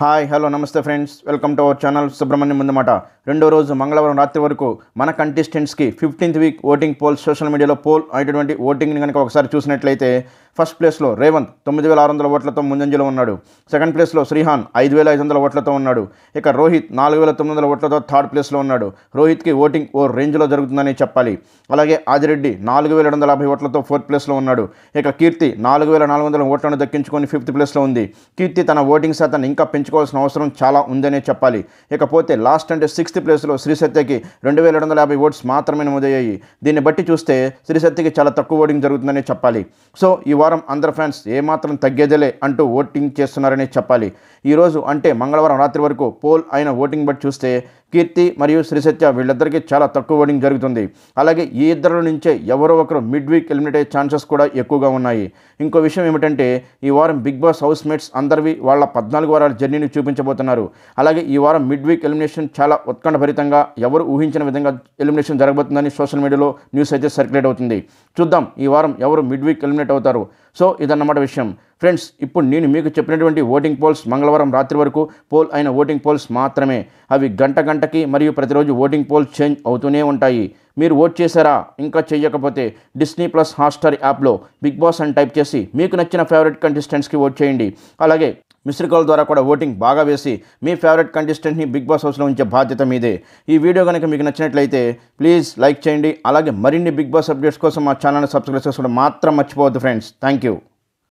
Hi hello నమస్తే friends. Welcome to our channel Subrahmanyam ముందుమాట. రెండో రోజు మంగళవారం రాత్రి వరకు మన కంటెస్టెంట్స్కి fifteenth week voting poll social మీడియాలో పోల్ అయినటువంటి ఓటింగ్ని కనుక ఒకసారి చూసినట్లయితే ఫస్ట్ ప్లేస్లో రేవంత్ తొమ్మిది వేల ఆరు వందల ఓట్లతో ముందంజలో ఉన్నాడు. సెకండ్ ప్లేస్లో శ్రీహాన్ ఐదు వేల ఐదు వందల ఓట్లతో ఉన్నాడు. ఇక రోహిత్ నాలుగు వేల తొమ్మిది వందల ఓట్లతో థర్డ్ ప్లేస్లో ఉన్నాడు. రోహిత్కి ఓటింగ్ ఓ రేంజ్లో జరుగుతుందని చెప్పాలి. అలాగే ఆదిరెడ్డి నాలుగు వేల ఏడు వందల యాభై ఓట్లతో ఫోర్త్ ప్లేస్లో ఉన్నాడు. ఇక కీర్తి నాలుగు వేల నాలుగు వందల ఓట్లను దక్కించుకొని ఫిఫ్త్ ప్లేస్లో ఉంది. కీర్తి తన ఓటింగ్ శాతాన్ని ఇంకా పెంచు పెంచుకోవాల్సిన అవసరం చాలా ఉందనే చెప్పాలి. ఇకపోతే లాస్ట్ అంటే సిక్స్త్ ప్లేస్లో శ్రీశత్యకి రెండు వేల రెండు వందల యాభై ఓట్స్ మాత్రమే నమోదయ్యాయి. దీన్ని బట్టి చూస్తే శ్రీసత్యకి చాలా తక్కువ ఓటింగ్ జరుగుతుందనే చెప్పాలి. సో ఈ వారం అందరు ఫ్యాన్స్ ఏమాత్రం తగ్గేదేలే అంటూ ఓటింగ్ చేస్తున్నారని చెప్పాలి. ఈరోజు అంటే మంగళవారం రాత్రి వరకు పోల్ అయిన ఓటింగ్ బట్టి చూస్తే కీర్తి మరియు శ్రీసత్య వీళ్ళిద్దరికీ చాలా తక్కువ ఓటింగ్ జరుగుతుంది. అలాగే ఈ ఇద్దరు నుంచే ఎవరో ఒకరు మిడ్ వీక్ ఎలిమినేట్ అయ్యే ఛాన్సెస్ కూడా ఎక్కువగా ఉన్నాయి. ఇంకో విషయం ఏమిటంటే ఈ వారం బిగ్ బాస్ హౌస్ మేట్స్ అందరివి వాళ్ళ పద్నాలుగు వారాల జర్నీ జర్నీని చూపించబోతున్నారు. అలాగే ఈ వారం మిడ్ వీక్ ఎలిమినేషన్ చాలా ఉత్కంఠభరితంగా ఎవరు ఊహించిన విధంగా ఎలిమినేషన్ జరగబోతుందని సోషల్ మీడియాలో న్యూస్ అయితే సర్క్యులేట్ అవుతుంది. చూద్దాం ఈ వారం ఎవరు మిడ్ వీక్ ఎలిమినేట్ అవుతారు. సో ఇదన్నమాట విషయం. ఫ్రెండ్స్ ఇప్పుడు నేను మీకు చెప్పినటువంటి ఓటింగ్ పోల్స్ మంగళవారం రాత్రి వరకు పోల్ అయిన ఓటింగ్ పోల్స్ మాత్రమే. అవి గంట గంటకి మరియు ప్రతిరోజు ఓటింగ్ పోల్స్ చేంజ్ అవుతూనే ఉంటాయి. మీరు ఓట్ చేశారా? ఇంకా చేయకపోతే డిస్నీ ప్లస్ హాట్స్టార్ యాప్లో బిగ్ బాస్ అని టైప్ చేసి మీకు నచ్చిన ఫేవరెట్ కంటెస్టెంట్స్కి ఓట్ చేయండి. అలాగే మిస్డ్ కాల్ ద్వారా కూడా ఓటింగ్ బాగా వేసి మీ ఫేవరెట్ కంటెస్టెంట్ని బిగ్ బాస్ హౌస్లో ఉంచే బాధ్యత మీదే. ఈ వీడియో కనుక మీకు నచ్చినట్లయితే ప్లీజ్ లైక్ చేయండి. అలాగే మరిన్ని బిగ్ బాస్ అప్డేట్స్ కోసం మా ఛానల్ని సబ్స్క్రైబ్ చేసుకోవడం మాత్రం మర్చిపోవద్దు ఫ్రెండ్స్. Thank you.